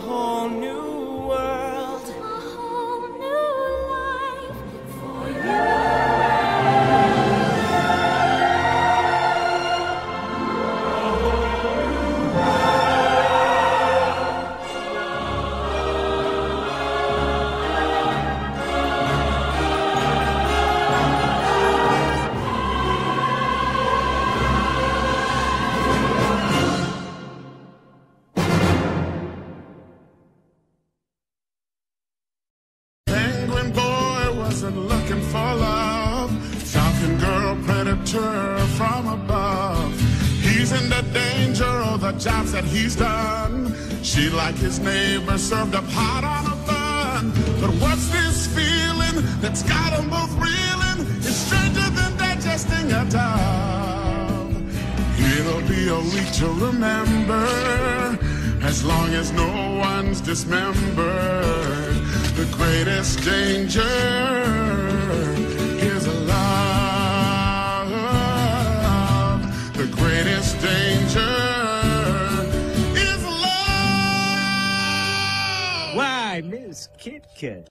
home. Looking for love. Falcon girl, predator from above. He's in the danger of the jobs that he's done. She, like his neighbor, served up hot on a bun. But what's this feeling that's got them both reeling? It's stranger than digesting a dove. It'll be a week to remember, as long as no one's dismembered. The greatest danger Why, Miss Kit Kat?